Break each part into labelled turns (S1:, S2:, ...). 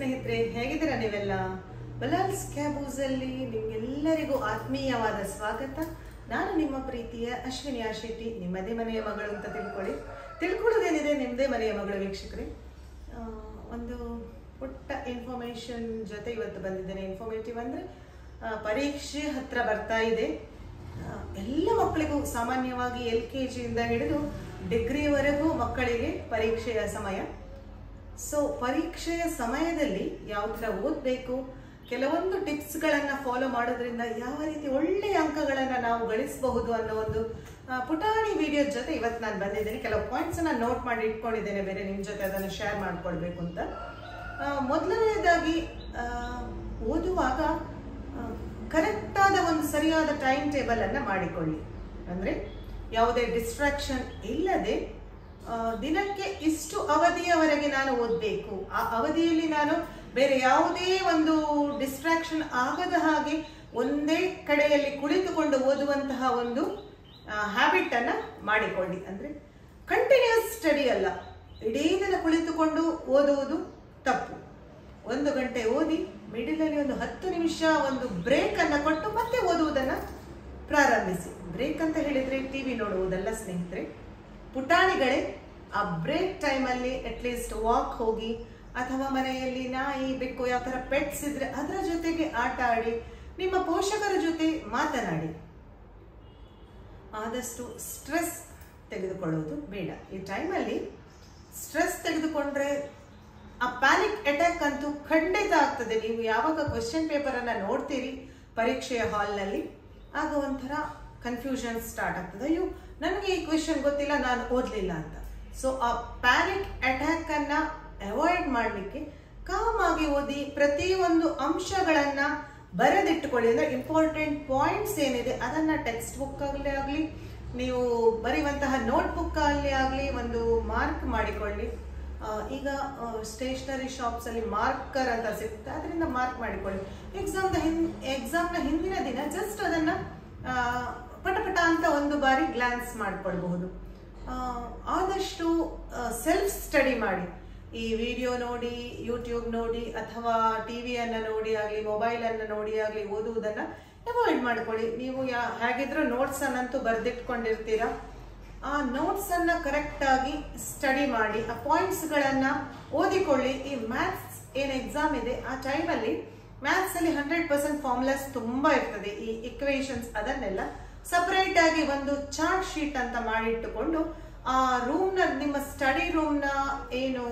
S1: ಸ್ನೇಹಿತರೆ, ಹೇಗಿದ್ದೀರಾ ನೀವೆಲ್ಲ? ಬಲಾಲ್ಸ್ ಕ್ಯಾಬೂಸಲ್ಲಿ ನಿಮ್ಗೆಲ್ಲರಿಗೂ ಆತ್ಮೀಯವಾದ ಸ್ವಾಗತ. ನಾನು ನಿಮ್ಮ ಪ್ರೀತಿಯ ಅಶ್ವಿನಿ ಶೆಟ್ಟಿ, ನಿಮ್ಮದೇ ಮನೆಯ ಮಗಳು ಅಂತ ತಿಳ್ಕೊಳ್ಳಿ. ತಿಳ್ಕೊಳ್ಳೋದೇನಿದೆ ನಿಮ್ಮದೇ ಮನೆಯ ಮಗಳು ವೀಕ್ಷಕರೇ? ಒಂದು ಪುಟ್ಟ ಇನ್ಫಾರ್ಮೇಶನ್ ಜೊತೆ ಇವತ್ತು ಬಂದಿದ್ದೇನೆ. ಇನ್ಫಾರ್ಮೇಟಿವ್ ಅಂದರೆ ಪರೀಕ್ಷೆ ಹತ್ರ ಬರ್ತಾ ಇದೆ. ಎಲ್ಲ ಮಕ್ಕಳಿಗೂ ಸಾಮಾನ್ಯವಾಗಿ ಎಲ್ ಕೆ ಜಿಯಿಂದ ಹಿಡಿದು ಡಿಗ್ರಿವರೆಗೂ ಮಕ್ಕಳಿಗೆ ಪರೀಕ್ಷೆಯ ಸಮಯ. ಸೊ ಪರೀಕ್ಷೆಯ ಸಮಯದಲ್ಲಿ ಯಾವ ಥರ ಓದಬೇಕು? ಕೆಲವೊಂದು ಟಿಪ್ಸ್ಗಳನ್ನು ಫಾಲೋ ಮಾಡೋದ್ರಿಂದ ಯಾವ ರೀತಿ ಒಳ್ಳೆಯ ಅಂಕಗಳನ್ನು ನಾವು ಗಳಿಸಬಹುದು ಅನ್ನೋ ಒಂದು ಪುಟಾಣಿ ವಿಡಿಯೋ ಜೊತೆ ಇವತ್ತು ನಾನು ಬಂದಿದ್ದೀನಿ. ಕೆಲವು ಪಾಯಿಂಟ್ಸನ್ನು ನೋಟ್ ಮಾಡಿ ಇಟ್ಕೊಂಡಿದ್ದೇನೆ. ಬೇರೆ ನಿಮ್ಮ ಜೊತೆ ಅದನ್ನು ಶೇರ್ ಮಾಡಿಕೊಳ್ಬೇಕು ಅಂತ. ಮೊದಲನೆಯದಾಗಿ ಓದುವಾಗ ಕರೆಕ್ಟಾದ ಒಂದು ಸರಿಯಾದ ಟೈಮ್ ಟೇಬಲನ್ನು ಮಾಡಿಕೊಳ್ಳಿ. ಅಂದರೆ ಯಾವುದೇ ಡಿಸ್ಟ್ರಾಕ್ಷನ್ ಇಲ್ಲದೆ ದಿನಕ್ಕೆ ಇಷ್ಟು ಅವಧಿಯವರೆಗೆ ನಾನು ಓದಬೇಕು. ಆ ಅವಧಿಯಲ್ಲಿ ನಾನು ಬೇರೆ ಯಾವುದೇ ಒಂದು ಡಿಸ್ಟ್ರಾಕ್ಷನ್ ಆಗದ ಹಾಗೆ ಒಂದೇ ಕಡೆಯಲ್ಲಿ ಕುಳಿತುಕೊಂಡು ಓದುವಂತಹ ಒಂದು ಹ್ಯಾಬಿಟ್ ಅನ್ನ ಮಾಡಿಕೊಳ್ಳಿ. ಅಂದ್ರೆ ಕಂಟಿನ್ಯೂಸ್ ಸ್ಟಡಿ ಅಲ್ಲ. ಇಡೀ ದಿನ ಕುಳಿತುಕೊಂಡು ಓದುವುದು ತಪ್ಪು. ಒಂದು ಗಂಟೆ ಓದಿ ಮಿಡಿಲ್ ಅಲ್ಲಿ ಒಂದು ಹತ್ತು ನಿಮಿಷ ಒಂದು ಬ್ರೇಕ್ ಅನ್ನ ಕೊಟ್ಟು ಮತ್ತೆ ಓದುವುದನ್ನ ಪ್ರಾರಂಭಿಸಿ. ಬ್ರೇಕ್ ಅಂತ ಹೇಳಿದ್ರೆ ಟಿವಿ ನೋಡುವುದಲ್ಲ ಸ್ನೇಹಿತರೆ. ಪುಟಾಣಿಗಳೇ ಆ ಬ್ರೇಕ್ ಟೈಮಲ್ಲಿ ಅಟ್ಲೀಸ್ಟ್ ವಾಕ್ ಹೋಗಿ ಅಥವಾ ಮನೆಯಲ್ಲಿ ನಾಯಿ, ಬೆಕ್ಕು ಯಾವ ಥರ ಪೆಟ್ಸ್ ಇದ್ರೆ ಅದರ ಜೊತೆಗೆ ಆಟ ಆಡಿ, ನಿಮ್ಮ ಪೋಷಕರ ಜೊತೆ ಮಾತನಾಡಿ. ಆದಷ್ಟು ಸ್ಟ್ರೆಸ್ ತೆಗೆದುಕೊಳ್ಳೋದು ಬೇಡ. ಈ ಟೈಮಲ್ಲಿ ಸ್ಟ್ರೆಸ್ ತೆಗೆದುಕೊಂಡ್ರೆ ಆ ಪ್ಯಾನಿಕ್ ಅಟ್ಯಾಕ್ ಅಂತೂ ಖಂಡಿತ ಆಗ್ತದೆ. ನೀವು ಯಾವಾಗ ಕ್ವೆಶ್ಚನ್ ಪೇಪರ್ ಅನ್ನ ನೋಡ್ತೀರಿ, ಪರೀಕ್ಷೆಯ ಹಾಲ್ನಲ್ಲಿ ಆಗ ಒಂಥರ ಕನ್ಫ್ಯೂಷನ್ ಸ್ಟಾರ್ಟ್ ಆಗ್ತದೆ. ಅಯ್ಯೋ, ನನಗೆ ಈ ಕ್ವೆಶನ್ ಗೊತ್ತಿಲ್ಲ, ನಾನು ಓದಲಿಲ್ಲ ಅಂತ. ಸೊ ಆ ಪ್ಯಾನಿಕ್ ಅಟ್ಯಾಕ್ ಅನ್ನ ಅವಾಯ್ಡ್ ಮಾಡಲಿಕ್ಕೆ ಕಾಮ್ ಆಗಿ ಓದಿ ಪ್ರತಿಯೊಂದು ಅಂಶಗಳನ್ನ ಬರೆದಿಟ್ಟುಕೊಳ್ಳಿ ಅಂದ್ರೆ ಇಂಪಾರ್ಟೆಂಟ್ ಪಾಯಿಂಟ್ಸ್ ಏನಿದೆ ಅದನ್ನ ಟೆಕ್ಸ್ಟ್ ಬುಕ್ ಆಗಲಿ ಆಗಲಿ, ನೀವು ಬರೆಯುವಂತಹ ನೋಟ್ ಬುಕ್ ಅಲ್ಲಿ ಆಗಲಿ ಒಂದು ಮಾರ್ಕ್ ಮಾಡಿಕೊಳ್ಳಿ. ಈಗ ಸ್ಟೇಷನರಿ ಶಾಪ್ಸ್ ಅಲ್ಲಿ ಮಾರ್ಕರ್ ಅಂತ ಸಿಗುತ್ತೆ. ಅದರಿಂದ ಮಾರ್ಕ್ ಮಾಡಿಕೊಳ್ಳಿ. ಎಕ್ಸಾಮ್ ಹಿನ್ ಎಕ್ಸಾಮ್ನ ಹಿಂದಿನ ದಿನ ಜಸ್ಟ್ ಅದನ್ನ ಪಟಪಟ ಅಂತ ಒಂದು ಬಾರಿ ಗ್ಲಾನ್ಸ್ ಮಾಡ್ಕೊಳ್ಬಹುದು. ಆದಷ್ಟು ಸೆಲ್ಫ್ ಸ್ಟಡಿ ಮಾಡಿ. ಈ ವಿಡಿಯೋ ನೋಡಿ ಯೂಟ್ಯೂಬ್ ನೋಡಿ, ಅಥವಾ ಟಿವಿಯನ್ನ ನೋಡಿ ಆಗಲಿ ಮೊಬೈಲನ್ನು ನೋಡಿ ಆಗಲಿ ಓದುವುದನ್ನು ಅವಾಯ್ಡ್ ಮಾಡ್ಕೊಳ್ಳಿ. ನೀವು ಯಾ, ಹೇಗಿದ್ರೂ ನೋಟ್ಸನ್ನಂತೂ ಬರೆದಿಟ್ಕೊಂಡಿರ್ತೀರ. ಆ ನೋಟ್ಸನ್ನು ಕರೆಕ್ಟಾಗಿ ಕರೆಕ್ಟ್ ಸ್ಟಡಿ ಮಾಡಿ, ಆ ಪಾಯಿಂಟ್ಸ್ಗಳನ್ನು ಓದಿಕೊಳ್ಳಿ. ಈ ಮ್ಯಾಥ್ಸ್ ಏನು ಎಕ್ಸಾಮ್ ಇದೆ, ಆ ಟೈಮಲ್ಲಿ ಮ್ಯಾಥ್ಸಲ್ಲಿ ಹಂಡ್ರೆಡ್ ಪರ್ಸೆಂಟ್ ಫಾರ್ಮುಲಾಸ್ ತುಂಬ ಇರ್ತದೆ. ಈ ಇಕ್ವೇಷನ್ಸ್ ಅದನ್ನೆಲ್ಲ ಸಪರೇಟ್ ಆಗಿ ಒಂದು ಚಾರ್ಟ್ ಶೀಟ್ ಅಂತ ಮಾಡಿಟ್ಟುಕೊಂಡು, ಆ ರೂಮ್ನ ನಿಮ್ಮ ಸ್ಟಡಿ ರೂಮ್ನ ಏನು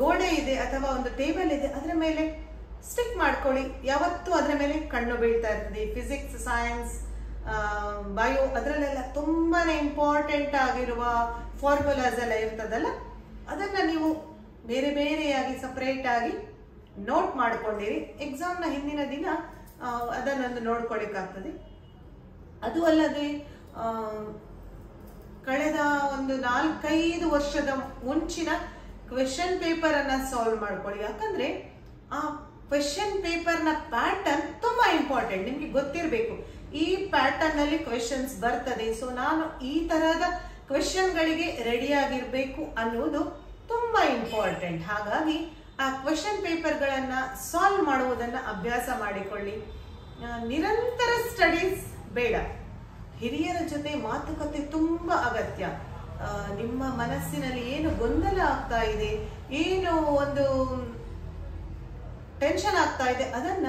S1: ಗೋಡೆ ಇದೆ ಅಥವಾ ಒಂದು ಟೇಬಲ್ ಇದೆ, ಅದರ ಮೇಲೆ ಸ್ಟಿಕ್ ಮಾಡ್ಕೊಳ್ಳಿ. ಯಾವತ್ತೂ ಅದರ ಮೇಲೆ ಕಣ್ಣು ಬೀಳ್ತಾ ಇರ್ತದೆ. ಫಿಸಿಕ್ಸ್ ಸೈನ್ಸ್ ಬಯೋ ಅದರಲ್ಲೆಲ್ಲ ತುಂಬಾ ಇಂಪಾರ್ಟೆಂಟ್ ಆಗಿರುವ ಫಾರ್ಮುಲಾಸ್ ಎಲ್ಲ ಇರ್ತದಲ್ಲ, ಅದನ್ನ ನೀವು ಬೇರೆ ಬೇರೆಯಾಗಿ ಸಪರೇಟ್ ಆಗಿ ನೋಟ್ ಮಾಡ್ಕೊಂಡಿರಿ. ಎಕ್ಸಾಮ್ನ ಹಿಂದಿನ ದಿನ ಅದನ್ನೊಂದು ನೋಡ್ಕೊಳಿಕ್ಕಾಗ್ತದೆ. ಅದು ಅಲ್ಲದೆ ಕಳೆದ ಒಂದು ನಾಲ್ಕೈದು ವರ್ಷದ ಮುಂಚಿನ ಕ್ವೆಶನ್ ಪೇಪರ್ ಅನ್ನ ಸಾಲ್ವ್ ಮಾಡ್ಕೊಳ್ಳಿ. ಯಾಕಂದ್ರೆ, ಆ ಕ್ವೆಶನ್ ಪೇಪರ್ನ ಪ್ಯಾಟರ್ನ್ ತುಂಬಾ ಇಂಪಾರ್ಟೆಂಟ್ ನಿಮ್ಗೆ ಗೊತ್ತಿರಬೇಕು, ಈ ಪ್ಯಾಟರ್ನ್ ಅಲ್ಲಿ ಕ್ವೆಶನ್ಸ್ ಬರ್ತದೆ. ಸೊ ನಾನು ಈ ತರಹದ ಕ್ವೆಶನ್ ಗಳಿಗೆ ರೆಡಿ ಆಗಿರ್ಬೇಕು ಅನ್ನುವುದು ತುಂಬಾ ಇಂಪಾರ್ಟೆಂಟ್ ಹಾಗಾಗಿ, ಆ ಕ್ವೆಶನ್ ಪೇಪರ್ ಗಳನ್ನ ಸಾಲ್ವ್ ಮಾಡುವುದನ್ನ ಅಭ್ಯಾಸ ಮಾಡಿಕೊಳ್ಳಿ. ನಿರಂತರ ಸ್ಟಡೀಸ್ ಬೇಡ. ಹಿರಿಯರ ಜೊತೆ ಮಾತುಕತೆ ತುಂಬ ಅಗತ್ಯ. ನಿಮ್ಮ ಮನಸ್ಸಿನಲ್ಲಿ ಏನು ಗೊಂದಲ ಆಗ್ತಾ ಇದೆ? ಏನು ಒಂದು ಟೆನ್ಷನ್ ಆಗ್ತಾ ಇದೆ? ಅದನ್ನ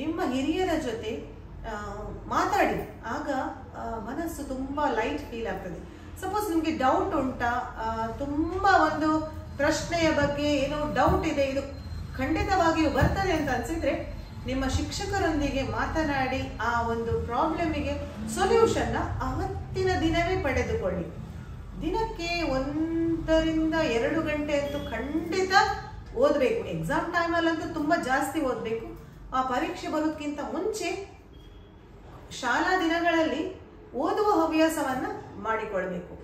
S1: ನಿಮ್ಮ ಹಿರಿಯರ ಜೊತೆ ಮಾತಾಡಿ. ಆಗ ಮನಸ್ಸು ತುಂಬ ಲೈಟ್ ಫೀಲ್ ಆಗ್ತದೆ. ಸಪೋಸ್ ನಿಮಗೆ ಡೌಟ್ ಉಂಟಾ? ತುಂಬ ಒಂದು ಪ್ರಶ್ನೆಯ ಬಗ್ಗೆ ಏನೋ ಡೌಟ್ ಇದೆ. ಇದು ಖಂಡಿತವಾಗಿಯೂ ಬರ್ತದೆ ಅಂತ ಅನ್ಸಿದ್ರೆ ನಿಮ್ಮ ಶಿಕ್ಷಕರೊಂದಿಗೆ ಮಾತನಾಡಿ ಆ ಒಂದು ಪ್ರಾಬ್ಲಮಿಗೆ ಸೊಲ್ಯೂಷನ್ನ ಅವತ್ತಿನ ದಿನವೇ ಪಡೆದುಕೊಳ್ಳಿ. ದಿನಕ್ಕೆ ಒಂದರಿಂದ ಎರಡು ಗಂಟೆ ಅಂತೂ ಖಂಡಿತ ಓದಬೇಕು. ಎಕ್ಸಾಮ್ ಟೈಮಲ್ಲಂತೂ ತುಂಬ ಜಾಸ್ತಿ ಓದಬೇಕು. ಆ ಪರೀಕ್ಷೆ ಬರೋದಕ್ಕಿಂತ ಮುಂಚೆ ಶಾಲಾ ದಿನಗಳಲ್ಲಿ ಓದುವ ಹವ್ಯಾಸವನ್ನು ಮಾಡಿಕೊಳ್ಬೇಕು.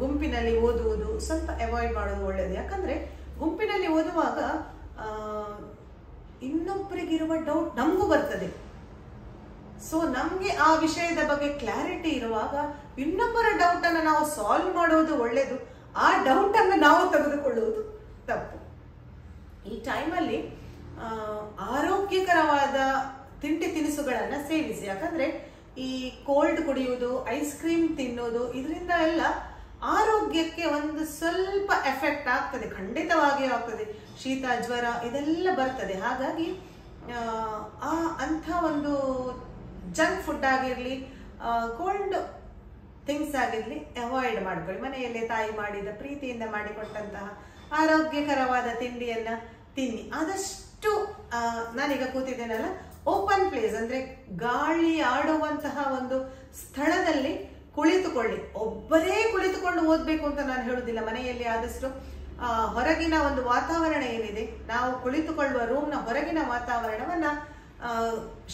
S1: ಗುಂಪಿನಲ್ಲಿ ಓದುವುದು ಸ್ವಲ್ಪ ಅವಾಯ್ಡ್ ಮಾಡೋದು ಒಳ್ಳೆಯದು ಯಾಕಂದರೆ ಗುಂಪಿನಲ್ಲಿ ಓದುವಾಗ ಇನ್ನೊಬ್ಬರಿಗಿರುವ ಡೌಟ್ ನಮಗೂ ಬರ್ತದೆ. ಸೊ ನಮಗೆ ಆ ವಿಷಯದ ಬಗ್ಗೆ ಕ್ಲಾರಿಟಿ ಇರುವಾಗ ಇನ್ನೊಬ್ಬರ ಡೌಟ್ ಅನ್ನು ನಾವು ಸಾಲ್ವ್ ಮಾಡೋದು ಒಳ್ಳೇದು. ಆ ಡೌಟ್ ಅನ್ನು ನಾವು ತೆಗೆದುಕೊಳ್ಳುವುದು ತಪ್ಪು. ಈ ಟೈಮಲ್ಲಿ ಆರೋಗ್ಯಕರವಾದ ತಿಂಡಿ ತಿನಿಸುಗಳನ್ನು ಸೇವಿಸಿ. ಯಾಕಂದ್ರೆ ಈ ಕೋಲ್ಡ್ ಕುಡಿಯುವುದು ಐಸ್ ಕ್ರೀಮ್ ತಿನ್ನೋದು, ಇದರಿಂದ ಎಲ್ಲ ಆರೋಗ್ಯಕ್ಕೆ ಒಂದು ಸ್ವಲ್ಪ ಎಫೆಕ್ಟ್ ಆಗ್ತದೆ ಖಂಡಿತವಾಗಿಯೂ ಆಗ್ತದೆ. ಶೀತ ಜ್ವರ ಇದೆಲ್ಲ ಬರ್ತದೆ. ಹಾಗಾಗಿ ಆ, ಅಂಥ ಒಂದು ಜಂಕ್ ಫುಡ್ ಆಗಿರಲಿ ಕೋಲ್ಡ್ ಥಿಂಗ್ಸ್ ಆಗಿರಲಿ ಅವಾಯ್ಡ್ ಮಾಡ್ಕೊಳ್ಳಿ. ಮನೆಯಲ್ಲೇ ತಾಯಿ ಮಾಡಿದ ಪ್ರೀತಿಯಿಂದ ಮಾಡಿಕೊಟ್ಟಂತಹ ಆರೋಗ್ಯಕರವಾದ ತಿಂಡಿಯನ್ನ ತಿನ್ನಿ. ಆದಷ್ಟು ನಾನೀಗ ಕೂತಿದ್ದೇನಲ್ಲ ಓಪನ್ ಪ್ಲೇಸ್ ಅಂದರೆ ಗಾಳಿ ಆಡುವಂತಹ ಒಂದು ಸ್ಥಳದಲ್ಲಿ ಕುಳಿತುಕೊಳ್ಳಿ. ಒಬ್ಬರೇ ಕುಳಿತುಕೊಂಡು ಓದಬೇಕು ಅಂತ ನಾನು ಹೇಳುದಿಲ್ಲ ಮನೆಯಲ್ಲಿ ಆದಷ್ಟು ಹೊರಗಿನ ಒಂದು ವಾತಾವರಣ ಏನಿದೆ, ನಾವು ಕುಳಿತುಕೊಳ್ಳುವ ರೂಮ್ನ ಹೊರಗಿನ ವಾತಾವರಣವನ್ನ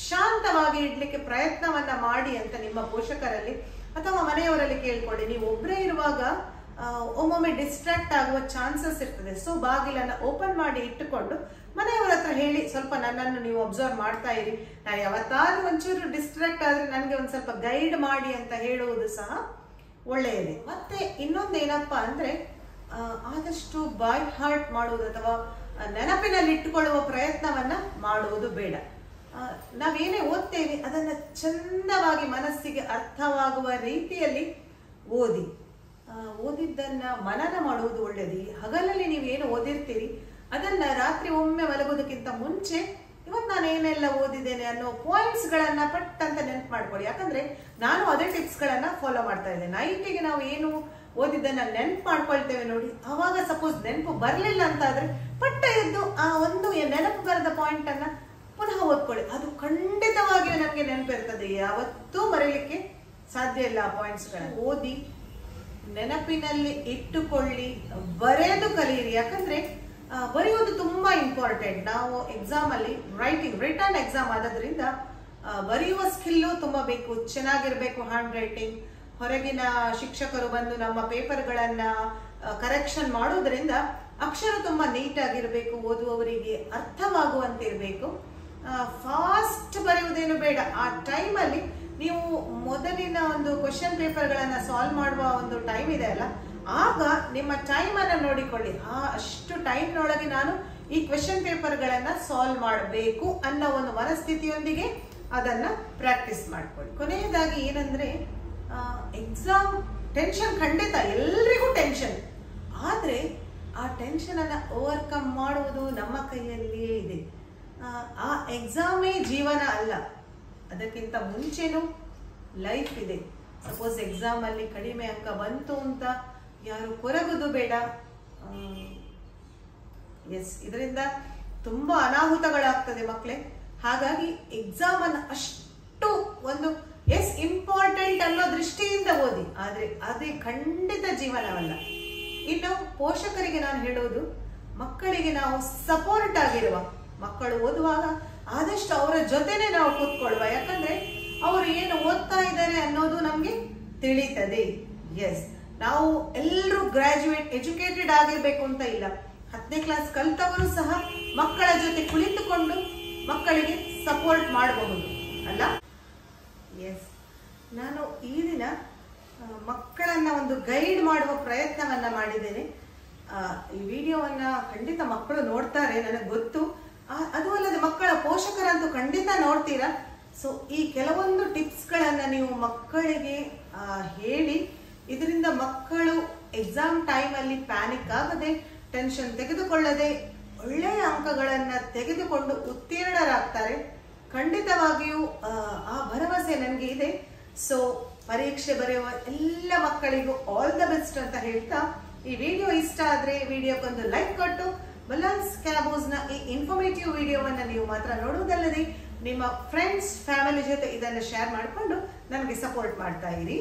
S1: ಶಾಂತವಾಗಿ ಇಡ್ಲಿಕ್ಕೆ ಪ್ರಯತ್ನವನ್ನ ಮಾಡಿ ಅಂತ ನಿಮ್ಮ ಪೋಷಕರಲ್ಲಿ ಅಥವಾ ಮನೆಯವರಲ್ಲಿ ಕೇಳ್ಕೊಳ್ಳಿ ನೀವು ಒಬ್ಬರೇ ಇರುವಾಗ ಒಮ್ಮೊಮ್ಮೆ ಡಿಸ್ಟ್ರಾಕ್ಟ್ ಆಗುವ ಚಾನ್ಸಸ್ ಇರ್ತದೆ. ಸೊ ಬಾಗಿಲನ್ನ ಓಪನ್ ಮಾಡಿ ಇಟ್ಟುಕೊಂಡು ಮನೆಯವರ ಹತ್ರ ಹೇಳಿ, ಸ್ವಲ್ಪ ನನ್ನನ್ನು ನೀವು ಅಬ್ಸರ್ವ್ ಮಾಡ್ತಾ ಇರಿ. ನಾನು ಯಾವತ್ತಾದ್ರೂ ಒಂಚೂರು ಡಿಸ್ಟ್ರಾಕ್ಟ್ ಆದ್ರೆ ನನಗೆ ಒಂದು ಸ್ವಲ್ಪ ಗೈಡ್ ಮಾಡಿ ಅಂತ ಹೇಳುವುದು ಸಹ ಒಳ್ಳೆಯದೇ. ಮತ್ತೆ ಇನ್ನೊಂದೇನಪ್ಪ ಅಂದ್ರೆ ಆದಷ್ಟು ಬಾಯ್ ಹಾರ್ಟ್ ಮಾಡುವುದು ಅಥವಾ ನೆನಪಿನಲ್ಲಿ ಇಟ್ಟುಕೊಳ್ಳುವ ಪ್ರಯತ್ನವನ್ನ ಮಾಡುವುದು ಬೇಡ. ನಾವೇನೇ ಓದ್ತೇವೆ, ಅದನ್ನ ಚಂದವಾಗಿ ಮನಸ್ಸಿಗೆ ಅರ್ಥವಾಗುವ ರೀತಿಯಲ್ಲಿ ಓದಿ. ಓದಿದ್ದನ್ನ ಮನನ ಮಾಡುವುದು ಒಳ್ಳೆಯದು. ಹಗಲಲ್ಲಿ ನೀವು ಏನು ಓದಿರ್ತೀರಿ ಅದನ್ನ ರಾತ್ರಿ ಒಮ್ಮೆ ಮಲಗೋದಕ್ಕಿಂತ ಮುಂಚೆ ಇವತ್ತು ನಾನು ಏನೆಲ್ಲ ಓದಿದ್ದೇನೆ ಅನ್ನೋ ಪಾಯಿಂಟ್ಸ್ ಗಳನ್ನ ಪಟ್ ಅಂತ ನೆನ್ಪು ಮಾಡ್ಕೊಳ್ಳಿ. ಯಾಕಂದ್ರೆ ನಾನು ಅದೇ ಟಿಪ್ಸ್ ಗಳನ್ನ ಫಾಲೋ ಮಾಡ್ತಾ ಇದ್ದೇನೆ. ನೈಟಿಗೆ ನಾವು ಏನು ಓದಿದ್ದನ್ನ ನೆನ್ಪು ಮಾಡ್ಕೊಳ್ತೇವೆ ನೋಡಿ. ಅವಾಗ ಸಪೋಸ್ ನೆನಪು ಬರ್ಲಿಲ್ಲ ಅಂತ ಆದ್ರೆ ಪಟ್ಟ ಎದ್ದು ಆ ಒಂದು ನೆನಪು ಬರದ ಪಾಯಿಂಟ್ ಅನ್ನ ಪುನಃ ಓದ್ಕೊಳ್ಳಿ. ಅದು ಖಂಡಿತವಾಗಿಯೂ ನಮಗೆ ನೆನಪಿರ್ತದೆ ಯಾವತ್ತೂ ಮರೀಲಿಕ್ಕೆ ಸಾಧ್ಯ ಇಲ್ಲ ಆ ಪಾಯಿಂಟ್ಸ್ಗಳ ಓದಿ ನೆನಪಿನಲ್ಲಿ ಇಟ್ಟುಕೊಳ್ಳಿ, ಬರೆದು ಕಲಿಯಿರಿ. ಯಾಕಂದ್ರೆ ಬರೆಯೋದು ತುಂಬ ಇಂಪಾರ್ಟೆಂಟ್ ನಾವು ಎಕ್ಸಾಮ್ ಅಲ್ಲಿ ರೈಟಿಂಗ್ ರಿಟರ್ನ್ ಎಕ್ಸಾಮ್ ಆದದ್ರಿಂದ ಬರೆಯುವ ಸ್ಕಿಲ್ಲು ತುಂಬ ಬೇಕು, ಚೆನ್ನಾಗಿರಬೇಕು ಹ್ಯಾಂಡ್ ರೈಟಿಂಗ್ ಹೊರಗಿನ ಶಿಕ್ಷಕರು ಬಂದು ನಮ್ಮ ಪೇಪರ್ಗಳನ್ನು ಕರೆಕ್ಷನ್ ಮಾಡೋದ್ರಿಂದ ಅಕ್ಷರ ತುಂಬಾ ನೀಟಾಗಿರಬೇಕು ಓದುವವರಿಗೆ ಅರ್ಥವಾಗುವಂತಿರ್ಬೇಕು. ಫಾಸ್ಟ್ ಬರೆಯುವುದೇನು ಬೇಡ. ಆ ಟೈಮಲ್ಲಿ ನೀವು ಮೊದಲಿನ ಒಂದು ಕ್ವಶನ್ ಪೇಪರ್ಗಳನ್ನು ಸಾಲ್ವ್ ಮಾಡುವ ಒಂದು ಟೈಮ್ ಇದೆ ಅಲ್ಲ ಆಗ ನಿಮ್ಮ ಟೈಮ್ ಅನ್ನ ನೋಡಿಕೊಳ್ಳಿ. ಆ ಅಷ್ಟು ಟೈಮ್ನೊಳಗೆ ನಾನು ಈ ಕ್ವೆಶನ್ ಪೇಪರ್ಗಳನ್ನ ಸಾಲ್ವ್ ಮಾಡಬೇಕು ಅನ್ನೋ ಒಂದು ಮನಸ್ಥಿತಿಯೊಂದಿಗೆ ಅದನ್ನ ಪ್ರಾಕ್ಟೀಸ್ ಮಾಡ್ಕೊಳ್ಳಿ. ಕೊನೆಯದಾಗಿ ಏನಂದ್ರೆ ಎಕ್ಸಾಮ್ ಟೆನ್ಷನ್ ಖಂಡಿತ ಎಲ್ರಿಗೂ ಟೆನ್ಷನ್ ಆದ್ರೆ ಆ ಟೆನ್ಷನ್ ಅನ್ನ ಓವರ್ಕಮ್ ಮಾಡುವುದು ನಮ್ಮ ಕೈಯಲ್ಲಿಯೇ ಇದೆ. ಆ, ಎಕ್ಸಾಮೇ ಜೀವನ ಅಲ್ಲ. ಅದಕ್ಕಿಂತ ಮುಂಚೆನೂ ಲೈಫ್ ಇದೆ. ಸಪೋಸ್ ಎಕ್ಸಾಮ್ ಅಲ್ಲಿ ಕಡಿಮೆ ಅಂಕ ಬಂತು ಅಂತ ಯಾರು ಕೊರಗುದು ಬೇಡ. ಎಸ್ ಇದರಿಂದ ತುಂಬಾ ಅನಾಹುತಗಳಾಗ್ತದೆ ಮಕ್ಕಳೇ ಹಾಗಾಗಿ ಎಕ್ಸಾಮ್ ಅನ್ನ ಅಷ್ಟು ಒಂದು ಎಸ್ ಇಂಪಾರ್ಟೆಂಟ್ ಅನ್ನೋ ದೃಷ್ಟಿಯಿಂದ ಓದಿ. ಆದ್ರೆ ಅದೇ ಖಂಡಿತ ಜೀವನವಲ್ಲ. ಇನ್ನು ಪೋಷಕರಿಗೆ ನಾನು ಹೇಳೋದು, ಮಕ್ಕಳಿಗೆ ನಾವು ಸಪೋರ್ಟ್ ಆಗಿರುವ, ಮಕ್ಕಳು ಓದುವಾಗ ಆದಷ್ಟು ಅವರ ಜೊತೆನೆ ನಾವು ಕೂತ್ಕೊಳ್ಳುವ. ಯಾಕಂದ್ರೆ ಅವರು ಏನು ಓದ್ತಾ ಇದ್ದಾರೆ ಅನ್ನೋದು ನಮ್ಗೆ ತಿಳಿತದೆ. ಎಸ್ ನಾವು ಎಲ್ಲರೂ ಗ್ರಾಜುಯೇಟ್ ಎಜುಕೇಟೆಡ್ ಆಗಿರ್ಬೇಕು ಅಂತ ಇಲ್ಲ. ಹತ್ತನೇ ಕ್ಲಾಸ್ ಕಲ್ತವರು ಸಹ ಮಕ್ಕಳ ಜೊತೆ ಕುಳಿತುಕೊಂಡು ಮಕ್ಕಳಿಗೆ ಸಪೋರ್ಟ್ ಮಾಡಬಹುದು. ಅಲ್ಲ? ಎಸ್ ನಾನು ಈ ದಿನ ಮಕ್ಕಳನ್ನ ಒಂದು ಗೈಡ್ ಮಾಡುವ ಪ್ರಯತ್ನವನ್ನ ಮಾಡಿದ್ದೇನೆ. ಈ ವಿಡಿಯೋವನ್ನ ಖಂಡಿತ ಮಕ್ಕಳು ನೋಡ್ತಾರೆ, ನನಗೆ ಗೊತ್ತು. ಅದು ಅಲ್ಲದೆ ಮಕ್ಕಳ ಪೋಷಕರಂತೂ ಖಂಡಿತ ನೋಡ್ತೀರಾ? ಸೊ ಈ ಕೆಲವೊಂದು ಟಿಪ್ಸ್ಗಳನ್ನ ನೀವು ಮಕ್ಕಳಿಗೆ ಹೇಳಿ ಇದರಿಂದ ಮಕ್ಕಳು ಎಕ್ಸಾಮ್ ಟೈಮ್ ಅಲ್ಲಿ ಪ್ಯಾನಿಕ್ ಆಗದೆ ಟೆನ್ಷನ್ ತೆಗೆದುಕೊಳ್ಳದೆ ಒಳ್ಳೆಯ ಅಂಕಗಳನ್ನ ತೆಗೆದುಕೊಂಡು ಉತ್ತೀರ್ಣರಾಗ್ತಾರೆ. ಖಂಡಿತವಾಗಿಯೂ ಆ, ಭರವಸೆ ನನಗೆ ಇದೆ. ಸೊ ಪರೀಕ್ಷೆ ಬರೆಯುವ ಎಲ್ಲ ಮಕ್ಕಳಿಗೂ ಆಲ್ ದ ಬೆಸ್ಟ್ ಅಂತ ಹೇಳ್ತಾ ಈ ವಿಡಿಯೋ ಇಷ್ಟ ಆದ್ರೆ ವಿಡಿಯೋಕ್ಕೊಂದು ಲೈಕ್ ಕೊಟ್ಟು ಬಲಾನ್ಸ್ ಕ್ಯಾಬೋಸ್ನ ಈ ಇನ್ಫಾರ್ಮೇಟಿವ್ ವಿಡಿಯೋವನ್ನು ನೀವು ಮಾತ್ರ ನೋಡುವುದಲ್ಲದೆ ನಿಮ್ಮ ಫ್ರೆಂಡ್ಸ್ ಫ್ಯಾಮಿಲಿ ಜೊತೆ ಇದನ್ನು ಶೇರ್ ಮಾಡಿಕೊಂಡು ನನಗೆ ಸಪೋರ್ಟ್ ಮಾಡ್ತಾ ಇರಿ.